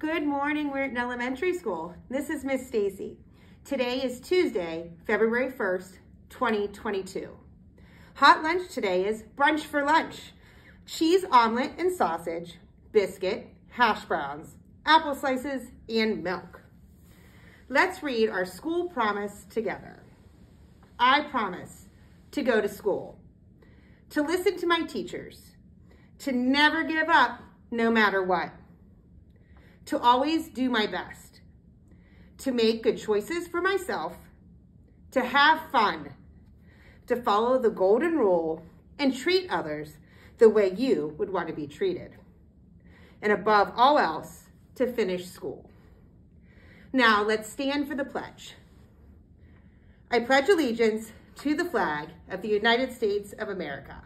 Good morning, Weirton elementary school. This is Miss Stacy. Today is Tuesday, February 1st, 2022. Hot lunch today is brunch for lunch. Cheese omelet and sausage, biscuit, hash browns, apple slices, and milk. Let's read our school promise together. I promise to go to school, to listen to my teachers, to never give up no matter what, to always do my best, to make good choices for myself, to have fun, to follow the golden rule and treat others the way you would want to be treated. And above all else, to finish school. Now let's stand for the pledge. I pledge allegiance to the flag of the United States of America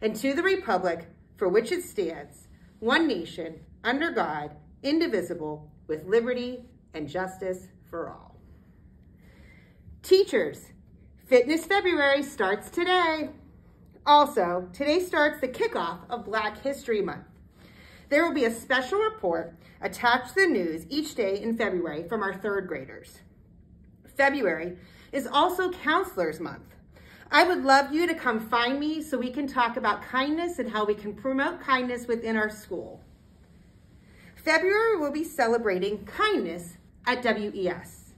and to the republic for which it stands, one nation, under God, indivisible, with liberty and justice for all. Teachers, Fitness February starts today. Also, today starts the kickoff of Black History Month. There will be a special report attached to the news each day in February from our third graders. February is also Counselors Month. I would love you to come find me so we can talk about kindness and how we can promote kindness within our school. February will be celebrating kindness at WES.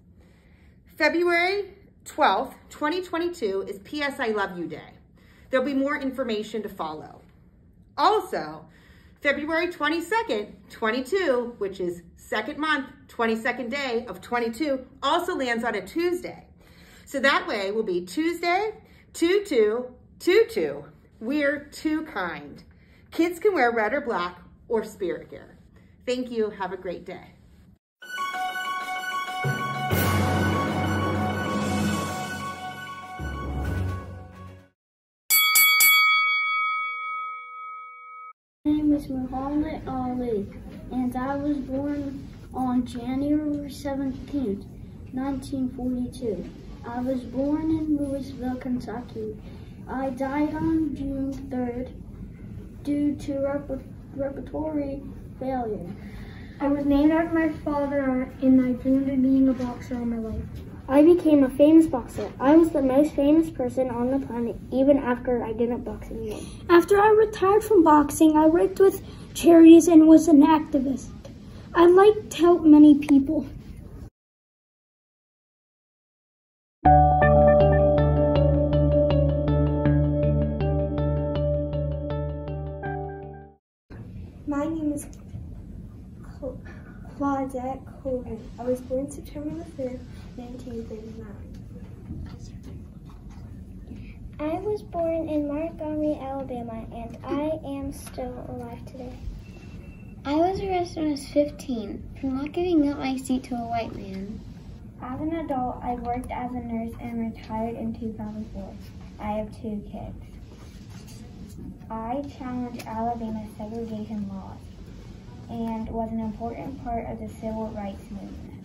February 12th, 2022 is PS I Love You Day. There'll be more information to follow. Also, February 22nd, 22, which is second month, 22nd day of 22, also lands on a Tuesday. So that way will be Tuesday, 2-2, We're too kind. Kids can wear red or black or spirit gear. Thank you. Have a great day. My name is Muhammad Ali, and I was born on January 17, 1942. I was born in Louisville, Kentucky. I died on June 3rd due to rep respiratory failure. I was named after my father and I dreamed of being a boxer all my life. I became a famous boxer. I was the most famous person on the planet even after I didn't box anymore. After I retired from boxing, I worked with charities and was an activist. I liked to help many people. My name is Claudette Colvin. I was born September the 5th, 1939. I was born in Montgomery, Alabama, and I am still alive today. I was arrested when I was 15 for not giving up my seat to a white man. As an adult, I worked as a nurse and retired in 2004. I have two kids. I challenged Alabama's segregation laws and was an important part of the civil rights movement.